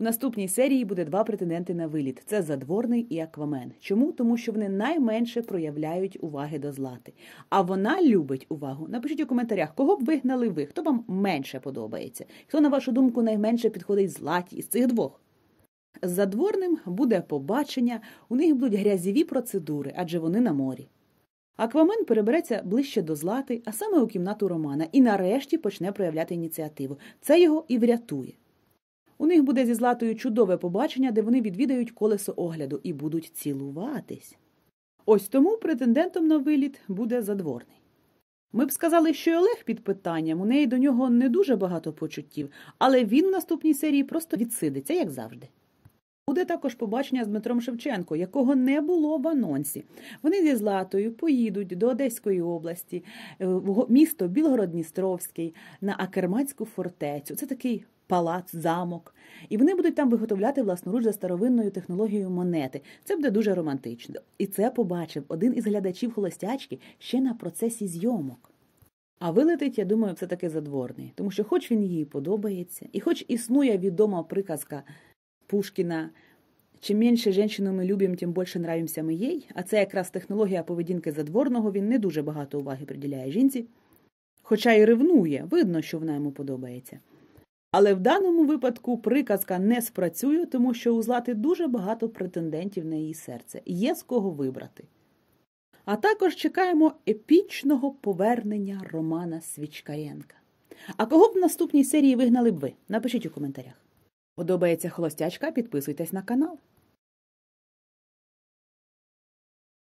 У наступній серії буде два претенденти на виліт: це задворний і аквамен. Чому? Тому що вони найменше проявляють уваги до злати. А вона любить увагу. Напишіть у коментарях, кого б вигнали ви, хто вам менше подобається, хто, на вашу думку, найменше підходить златі із цих двох. З задворним буде побачення, у них будуть грязєві процедури, адже вони на морі. Аквамен перебереться ближче до злати, а саме у кімнату Романа, і нарешті почне проявляти ініціативу. Це його і врятує. У них буде зі златою чудове побачення, де вони відвідають колесо огляду і будуть цілуватись. Ось тому претендентом на виліт буде задворний. Ми б сказали, що Олег під питанням, у неї до нього не дуже багато почуттів, але він в наступній серії просто відсидиться, як завжди. Буде також побачення з Дмитром Шевченко, якого не було в анонсі. Вони зі Златою поїдуть до Одеської області, е, в місто Білгород-Дністровський, на Акерманську фортецю. Це такий палац, замок. І вони будуть там виготовляти власноруч за старовинною технологією монети. Це буде дуже романтично. І це побачив один із глядачів холостячки ще на процесі зйомок. А вилетить, я думаю, все таки задворний, тому що, хоч він їй подобається, і хоч існує відома приказка Пушкіна. Чим менше жінку ми любимо, тим більше нравимося ми їй. А це якраз технологія поведінки задворного, він не дуже багато уваги приділяє жінці. Хоча й ревнує, видно, що вона йому подобається. Але в даному випадку приказка не спрацює, тому що у Злати дуже багато претендентів на її серце, є з кого вибрати. А також чекаємо епічного повернення Романа Свічкаєнка. А кого б в наступній серії вигнали б ви? Напишіть у коментарях. Подобається холостячка? Підписуйтесь на канал.